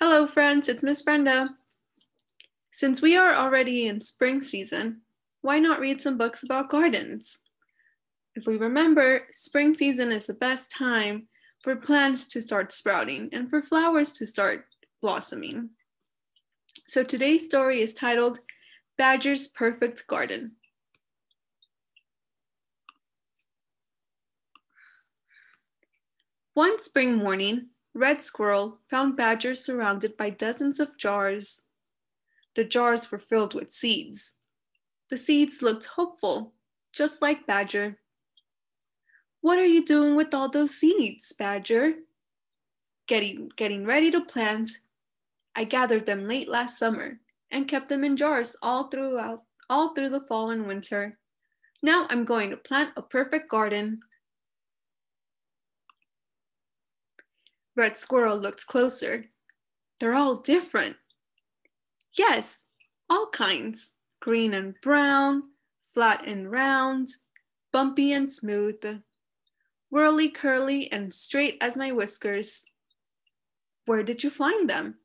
Hello, friends, it's Miss Brenda. Since we are already in spring season, why not read some books about gardens? If we remember, spring season is the best time for plants to start sprouting and for flowers to start blossoming. So today's story is titled Badger's Perfect Garden. One spring morning, Red Squirrel found Badger surrounded by dozens of jars. The jars were filled with seeds. The seeds looked hopeful, just like Badger. What are you doing with all those seeds, Badger? Getting, getting ready to plant. I gathered them late last summer and kept them in jars all throughout all through the fall and winter. Now I'm going to plant a perfect garden. Red Squirrel looked closer. They're all different. Yes, all kinds green and brown, flat and round, bumpy and smooth, whirly curly and straight as my whiskers. Where did you find them?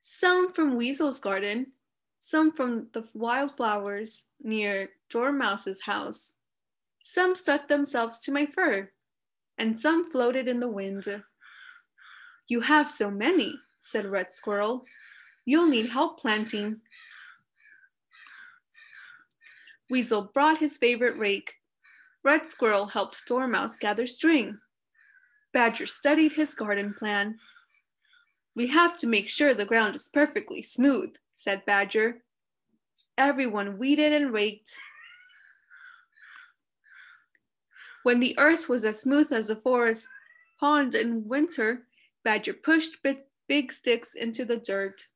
Some from Weasel's garden, some from the wildflowers near Dormouse's house. Some stuck themselves to my fur, and some floated in the wind. You have so many, said Red Squirrel. You'll need help planting. Weasel brought his favorite rake. Red Squirrel helped Dormouse gather string. Badger studied his garden plan. We have to make sure the ground is perfectly smooth, said Badger. Everyone weeded and raked. When the earth was as smooth as a forest pond in winter, Badger pushed big sticks into the dirt.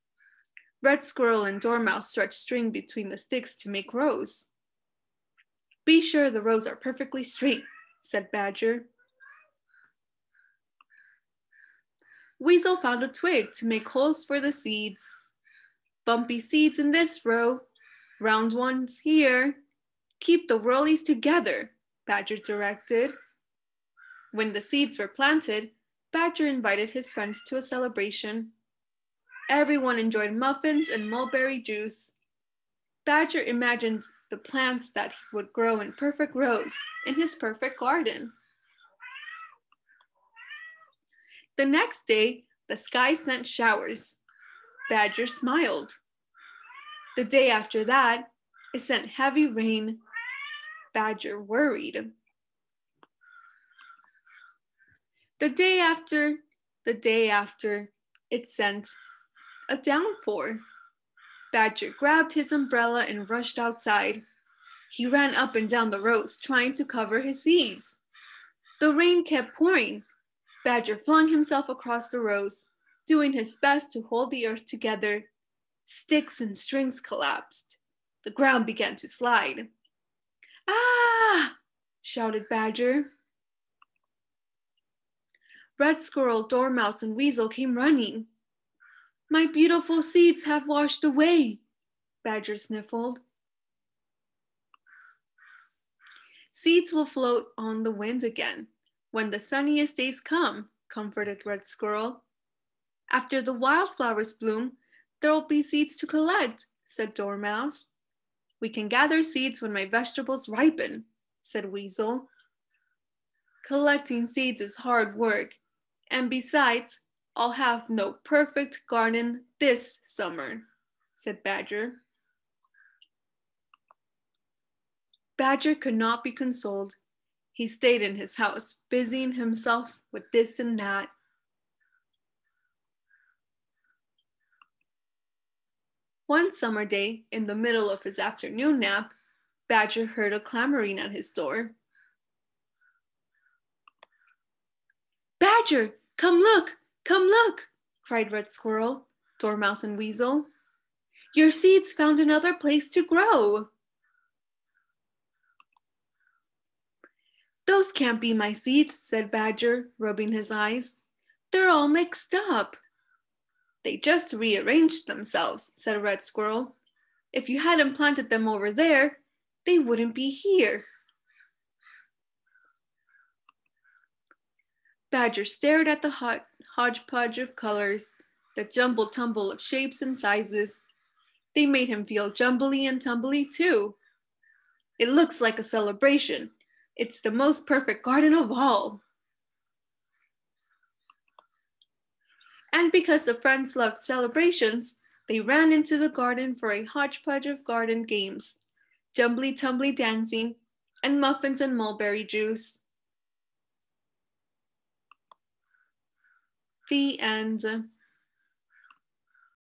Red Squirrel and Dormouse stretched string between the sticks to make rows. Be sure the rows are perfectly straight, said Badger. Weasel found a twig to make holes for the seeds. Bumpy seeds in this row, round ones here. Keep the whirlies together, Badger directed. When the seeds were planted, Badger invited his friends to a celebration. Everyone enjoyed muffins and mulberry juice. Badger imagined the plants that would grow in perfect rows in his perfect garden. The next day, the sky sent showers. Badger smiled. The day after that, it sent heavy rain. Badger worried. The day after, the day after, it sent a downpour. Badger grabbed his umbrella and rushed outside. He ran up and down the rows, trying to cover his seeds. The rain kept pouring. Badger flung himself across the rows, doing his best to hold the earth together. Sticks and strings collapsed. The ground began to slide. Ah! shouted Badger. Red Squirrel, Dormouse, and Weasel came running. My beautiful seeds have washed away, Badger sniffled. Seeds will float on the wind again when the sunniest days come, comforted Red Squirrel. After the wildflowers bloom, there will be seeds to collect, said Dormouse. We can gather seeds when my vegetables ripen, said Weasel. Collecting seeds is hard work, and besides, I'll have no perfect garden this summer, said Badger. Badger could not be consoled. He stayed in his house, busying himself with this and that. One summer day, in the middle of his afternoon nap, Badger heard a clamoring at his door. Badger, Come look, come look, cried Red Squirrel, Dormouse, and Weasel. Your seeds found another place to grow. Those can't be my seeds, said Badger, rubbing his eyes. They're all mixed up. They just rearranged themselves, said Red Squirrel. If you hadn't planted them over there, they wouldn't be here. Badger stared at the hot hodgepodge of colors, the jumble tumble of shapes and sizes. They made him feel jumbly and tumbly too. It looks like a celebration. It's the most perfect garden of all. And because the friends loved celebrations, they ran into the garden for a hodgepodge of garden games, jumbly tumbly dancing, and muffins and mulberry juice. The end. Uh,